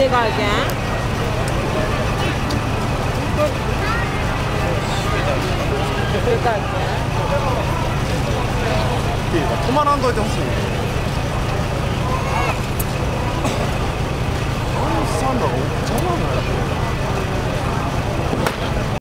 내가 이게? 내가 이게 그만한 거 정수.